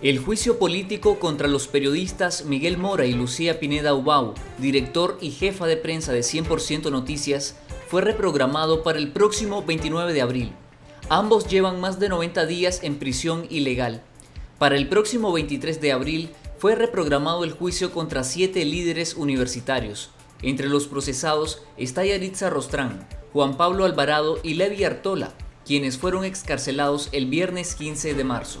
El juicio político contra los periodistas Miguel Mora y Lucía Pineda Ubau, director y jefa de prensa de 100% Noticias, fue reprogramado para el próximo 29 de abril. Ambos llevan más de 90 días en prisión ilegal. Para el próximo 23 de abril fue reprogramado el juicio contra siete líderes universitarios. Entre los procesados está Yaritza Rostrán, Juan Pablo Alvarado y Levi Artola, quienes fueron excarcelados el viernes 15 de marzo.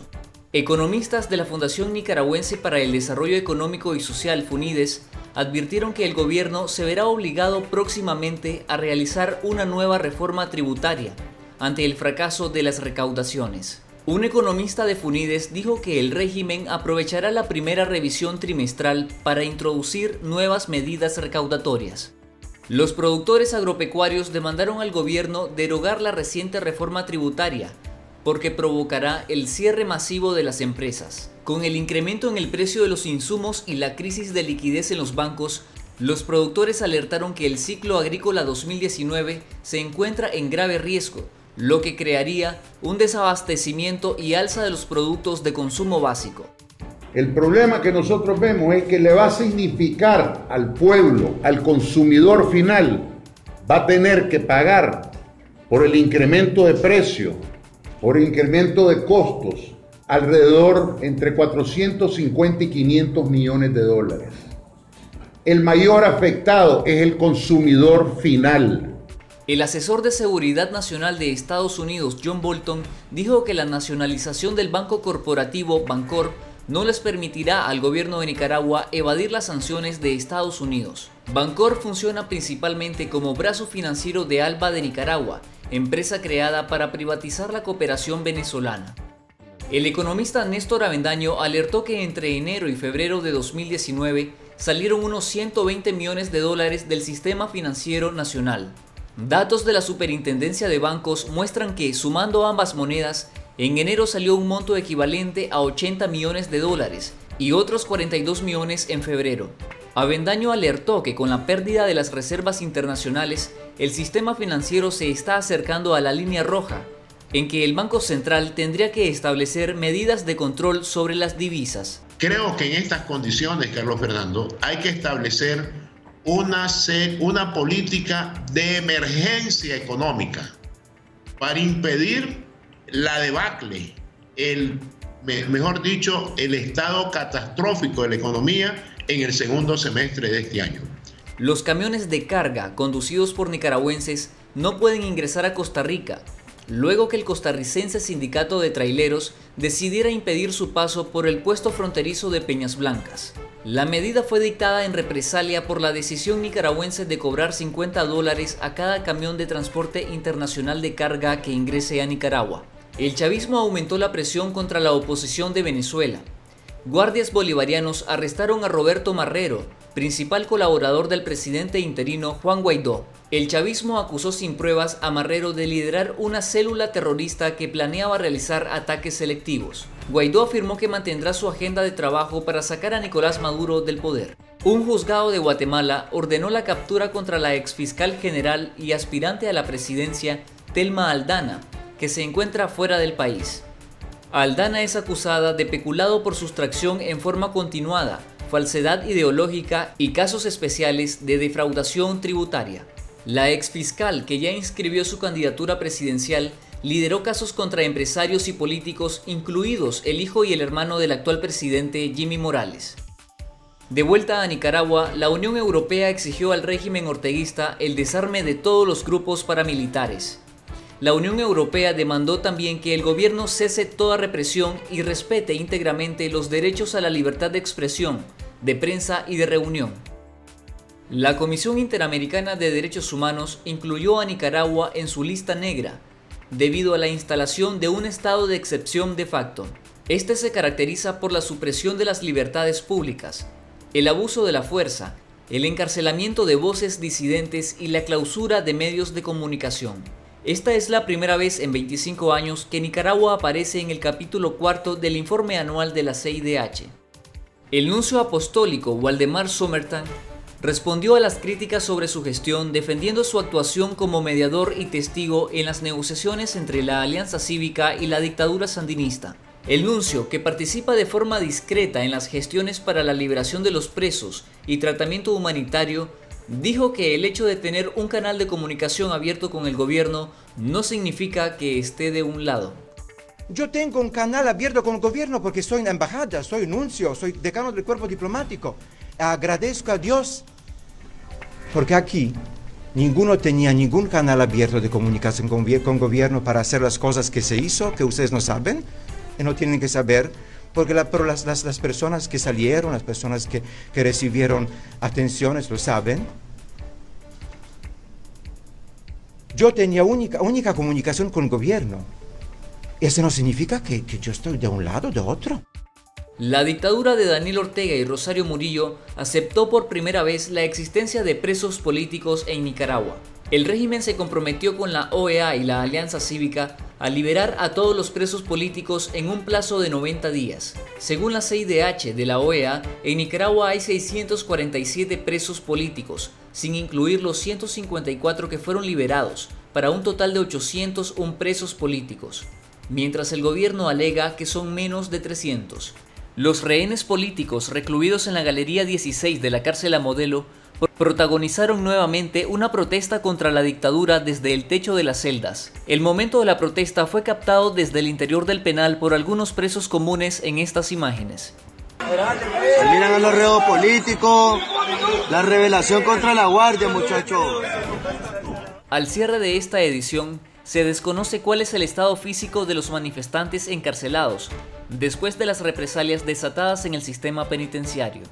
Economistas de la Fundación Nicaragüense para el Desarrollo Económico y Social FUNIDES advirtieron que el gobierno se verá obligado próximamente a realizar una nueva reforma tributaria ante el fracaso de las recaudaciones. Un economista de Funides dijo que el régimen aprovechará la primera revisión trimestral para introducir nuevas medidas recaudatorias. Los productores agropecuarios demandaron al gobierno derogar la reciente reforma tributaria porque provocará el cierre masivo de las empresas. Con el incremento en el precio de los insumos y la crisis de liquidez en los bancos, los productores alertaron que el ciclo agrícola 2019 se encuentra en grave riesgo, lo que crearía un desabastecimiento y alza de los productos de consumo básico. El problema que nosotros vemos es que le va a significar al pueblo, al consumidor final, va a tener que pagar por el incremento de precio, por incremento de costos, alrededor entre 450 y 500 millones de dólares. El mayor afectado es el consumidor final. El asesor de Seguridad Nacional de Estados Unidos, John Bolton, dijo que la nacionalización del banco corporativo Bancorp no les permitirá al gobierno de Nicaragua evadir las sanciones de Estados Unidos. Bancorp funciona principalmente como brazo financiero de Alba de Nicaragua empresa creada para privatizar la cooperación venezolana. El economista Néstor Avendaño alertó que entre enero y febrero de 2019 salieron unos 120 millones de dólares del sistema financiero nacional. Datos de la Superintendencia de Bancos muestran que, sumando ambas monedas, en enero salió un monto equivalente a 80 millones de dólares y otros 42 millones en febrero. Avendaño alertó que con la pérdida de las reservas internacionales, el sistema financiero se está acercando a la línea roja, en que el Banco Central tendría que establecer medidas de control sobre las divisas. Creo que en estas condiciones, Carlos Fernando, hay que establecer una, una política de emergencia económica para impedir la debacle, el, mejor dicho, el estado catastrófico de la economía en el segundo semestre de este año. Los camiones de carga conducidos por nicaragüenses no pueden ingresar a Costa Rica, luego que el costarricense sindicato de traileros decidiera impedir su paso por el puesto fronterizo de Peñas Blancas. La medida fue dictada en represalia por la decisión nicaragüense de cobrar 50 dólares a cada camión de transporte internacional de carga que ingrese a Nicaragua. El chavismo aumentó la presión contra la oposición de Venezuela, guardias bolivarianos arrestaron a Roberto Marrero, principal colaborador del presidente interino Juan Guaidó. El chavismo acusó sin pruebas a Marrero de liderar una célula terrorista que planeaba realizar ataques selectivos. Guaidó afirmó que mantendrá su agenda de trabajo para sacar a Nicolás Maduro del poder. Un juzgado de Guatemala ordenó la captura contra la exfiscal general y aspirante a la presidencia, Telma Aldana, que se encuentra fuera del país. Aldana es acusada de peculado por sustracción en forma continuada, falsedad ideológica y casos especiales de defraudación tributaria. La ex fiscal, que ya inscribió su candidatura presidencial, lideró casos contra empresarios y políticos, incluidos el hijo y el hermano del actual presidente Jimmy Morales. De vuelta a Nicaragua, la Unión Europea exigió al régimen orteguista el desarme de todos los grupos paramilitares. La Unión Europea demandó también que el gobierno cese toda represión y respete íntegramente los derechos a la libertad de expresión, de prensa y de reunión. La Comisión Interamericana de Derechos Humanos incluyó a Nicaragua en su lista negra, debido a la instalación de un estado de excepción de facto. Este se caracteriza por la supresión de las libertades públicas, el abuso de la fuerza, el encarcelamiento de voces disidentes y la clausura de medios de comunicación. Esta es la primera vez en 25 años que Nicaragua aparece en el capítulo cuarto del informe anual de la CIDH. El nuncio apostólico Waldemar Somertan respondió a las críticas sobre su gestión defendiendo su actuación como mediador y testigo en las negociaciones entre la Alianza Cívica y la dictadura sandinista. El nuncio, que participa de forma discreta en las gestiones para la liberación de los presos y tratamiento humanitario, dijo que el hecho de tener un canal de comunicación abierto con el gobierno no significa que esté de un lado. Yo tengo un canal abierto con el gobierno porque soy una embajada, soy nuncio, soy decano del cuerpo diplomático. Agradezco a Dios porque aquí ninguno tenía ningún canal abierto de comunicación con, con gobierno para hacer las cosas que se hizo, que ustedes no saben y no tienen que saber, porque la, pero las, las, las, personas que salieron, las personas que, que recibieron atenciones lo saben. Yo tenía única, única comunicación con el gobierno. Eso no significa que, que yo estoy de un lado o de otro. La dictadura de Daniel Ortega y Rosario Murillo aceptó por primera vez la existencia de presos políticos en Nicaragua. El régimen se comprometió con la OEA y la Alianza Cívica a liberar a todos los presos políticos en un plazo de 90 días. Según la CIDH de la OEA, en Nicaragua hay 647 presos políticos, sin incluir los 154 que fueron liberados, para un total de 801 presos políticos, mientras el gobierno alega que son menos de 300. Los rehenes políticos recluidos en la Galería 16 de la cárcel a modelo protagonizaron nuevamente una protesta contra la dictadura desde el techo de las celdas. El momento de la protesta fue captado desde el interior del penal por algunos presos comunes en estas imágenes. Miran a los reos políticos, la revelación contra la guardia, muchachos. Al cierre de esta edición, se desconoce cuál es el estado físico de los manifestantes encarcelados, después de las represalias desatadas en el sistema penitenciario.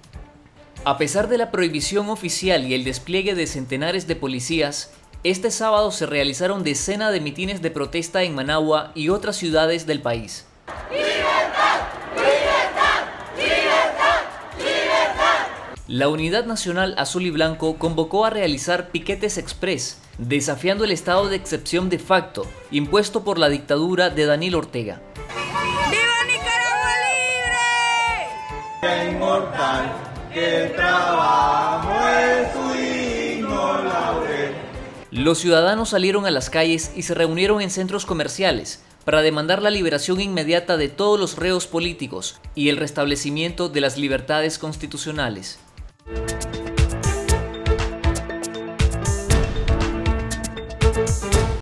A pesar de la prohibición oficial y el despliegue de centenares de policías, este sábado se realizaron decenas de mitines de protesta en Managua y otras ciudades del país. ¡Libertad! ¡Libertad! ¡Libertad! ¡Libertad! La Unidad Nacional Azul y Blanco convocó a realizar piquetes express, desafiando el estado de excepción de facto impuesto por la dictadura de Daniel Ortega. Los ciudadanos salieron a las calles y se reunieron en centros comerciales para demandar la liberación inmediata de todos los reos políticos y el restablecimiento de las libertades constitucionales.